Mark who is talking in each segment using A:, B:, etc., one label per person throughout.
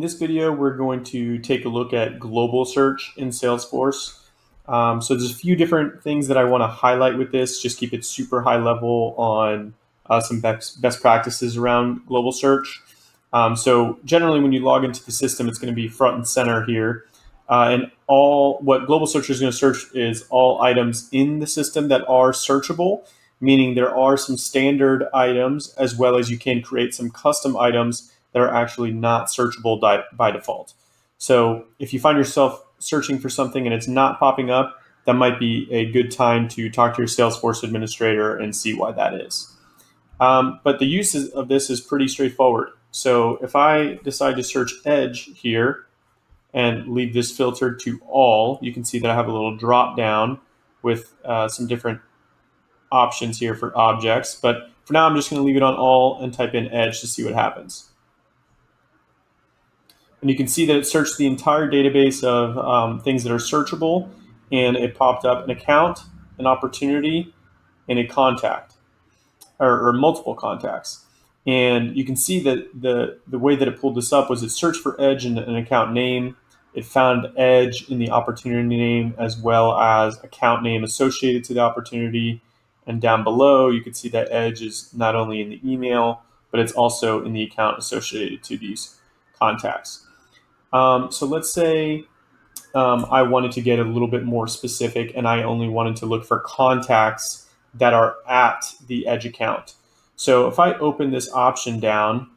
A: In this video, we're going to take a look at global search in Salesforce. Um, so there's a few different things that I want to highlight with this, just keep it super high level on uh, some best, best practices around global search. Um, so generally when you log into the system, it's going to be front and center here. Uh, and all what global search is going to search is all items in the system that are searchable, meaning there are some standard items as well as you can create some custom items that are actually not searchable by default. So if you find yourself searching for something and it's not popping up, that might be a good time to talk to your Salesforce administrator and see why that is. Um, but the use of this is pretty straightforward. So if I decide to search Edge here, and leave this filtered to all, you can see that I have a little drop down with uh, some different options here for objects. But for now, I'm just going to leave it on all and type in edge to see what happens. And you can see that it searched the entire database of um, things that are searchable, and it popped up an account, an opportunity, and a contact, or, or multiple contacts. And you can see that the, the way that it pulled this up was it searched for Edge in an account name. It found Edge in the opportunity name as well as account name associated to the opportunity. And down below, you can see that Edge is not only in the email, but it's also in the account associated to these contacts. Um, so let's say um, I wanted to get a little bit more specific and I only wanted to look for contacts that are at the Edge account. So if I open this option down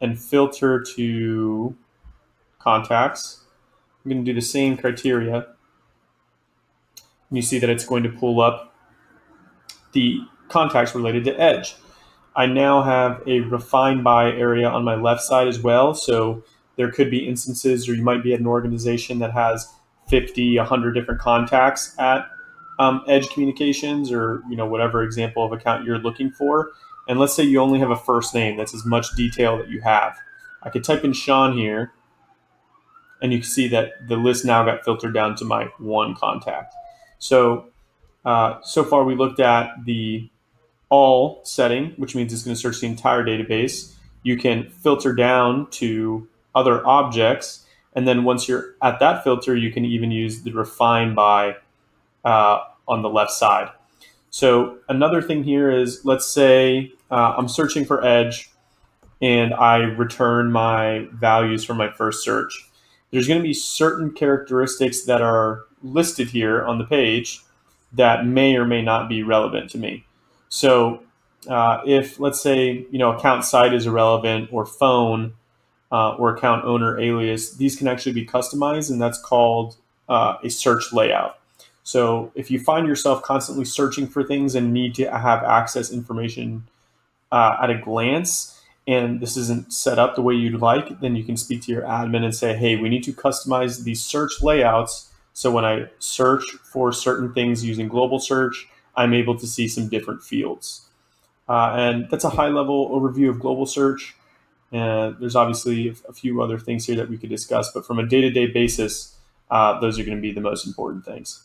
A: and filter to contacts, I'm going to do the same criteria. And you see that it's going to pull up the contacts related to Edge. I now have a refine by area on my left side as well. So there could be instances, or you might be at an organization that has 50, 100 different contacts at um, Edge Communications, or you know whatever example of account you're looking for. And let's say you only have a first name, that's as much detail that you have. I could type in Sean here, and you can see that the list now got filtered down to my one contact. So, uh, so far we looked at the all setting, which means it's going to search the entire database. You can filter down to other objects, and then once you're at that filter, you can even use the refine by uh, on the left side. So another thing here is, let's say uh, I'm searching for edge and I return my values from my first search. There's going to be certain characteristics that are listed here on the page that may or may not be relevant to me. So uh, if let's say you know account site is irrelevant or phone uh, or account owner alias, these can actually be customized, and that's called uh, a search layout. So if you find yourself constantly searching for things and need to have access information uh, at a glance, and this isn't set up the way you'd like, then you can speak to your admin and say, hey, we need to customize these search layouts. So when I search for certain things using global search, I'm able to see some different fields. Uh, and that's a high level overview of global search. Uh, there's obviously a few other things here that we could discuss, but from a day to day basis, uh, those are going to be the most important things.